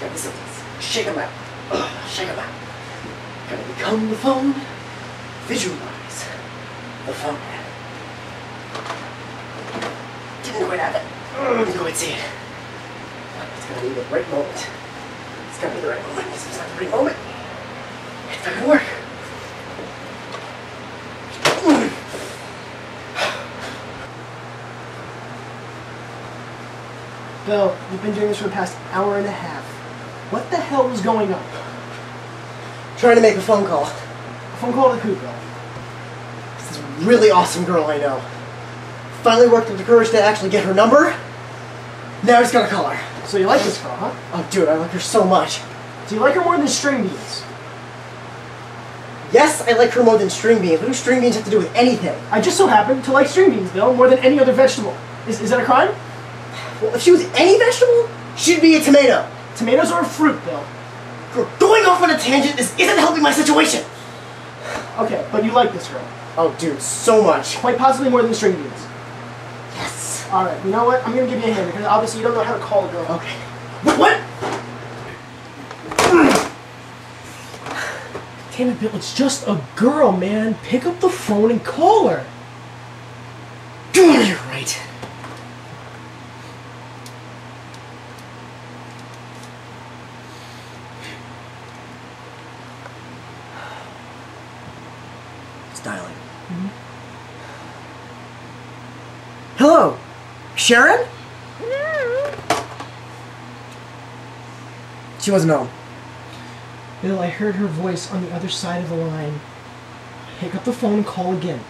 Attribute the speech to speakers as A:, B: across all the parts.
A: facilities. Shake them out. Ugh, shake them out. Gonna become the phone. Visualize the phone. Didn't have it. Ugh, Didn't quite see it. It's gonna be the right moment. It's gonna be the right moment. This is not the right moment. It's not gonna work.
B: Bill, you've been doing this for the past hour and a half. What the hell was going on?
A: Trying to make a phone call.
B: A phone call to who, Bill?
A: This really awesome girl I know. Finally worked up the courage to actually get her number. Now he's gonna call her.
B: So you like this girl, huh?
A: Oh, dude, I like her so much.
B: Do you like her more than string beans?
A: Yes, I like her more than string beans. What do string beans have to do with anything?
B: I just so happen to like string beans, Bill, more than any other vegetable. Is, is that a crime?
A: Well, if she was any vegetable, she'd be a tomato.
B: Tomatoes are a fruit, Bill.
A: Going off on a tangent, this isn't helping my situation.
B: Okay, but you like this girl.
A: Oh, dude, so much.
B: Quite possibly more than string beans.
A: Yes.
B: Alright, you know what? I'm gonna give you a hand because obviously you don't know how to call a girl.
A: Okay. What? What?
B: Damn it, Bill, it's just a girl, man. Pick up the phone and call her.
A: You're right. Dialing. Hello, Sharon? She wasn't home.
B: Bill, I heard her voice on the other side of the line. Pick up the phone and call again.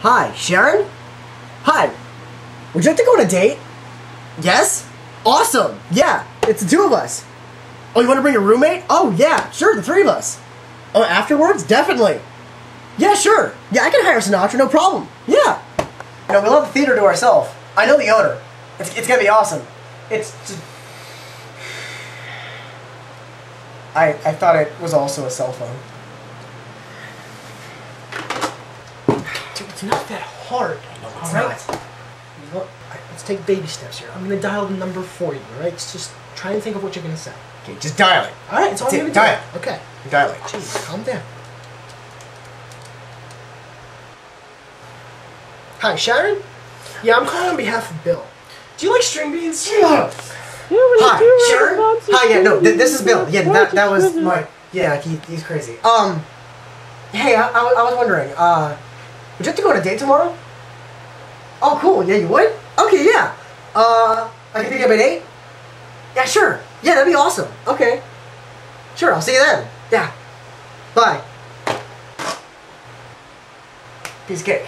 A: Hi, Sharon? Hi. Would you like to go on a date? Yes? Awesome! Yeah, it's the two of us. Oh, you want to bring a roommate? Oh, yeah, sure, the three of us. Oh, afterwards? Definitely. Yeah, sure. Yeah, I can hire a Sinatra, no problem. Yeah. You know, we'll have the theater to ourselves. I know the owner. It's, it's gonna be awesome. It's just... I, I thought it was also a cell phone.
B: Dude, it's not that hard.
A: No, it's
B: alright?
A: not.
B: You know what? Alright, Let's take baby steps here. I'm gonna dial the number for you, alright? Just try and think of what you're gonna say.
A: Okay, just dial it.
B: Alright, it's all
A: That's
B: I'm
A: it,
B: gonna
A: dial
B: do. Okay.
A: Dial it.
B: Jeez, calm down. Hi, Sharon? Yeah, I'm calling on behalf of Bill. Do you like string beans? Yeah.
A: Hi, Sharon. Hi, yeah, no, th- this is Bill. Yeah, that that was my. Yeah, he, he's crazy. Um, hey, I, I, I was wondering. Uh, would you have to go on a date tomorrow? Oh, cool. Yeah, you would. Okay, yeah. Uh, I can pick up at eight. Yeah, sure. Yeah, that'd be awesome. Okay. Sure, I'll see you then. Yeah. Bye. Piece of cake.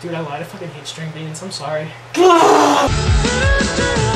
B: Dude, I lied. I fucking hate string beans. I'm sorry.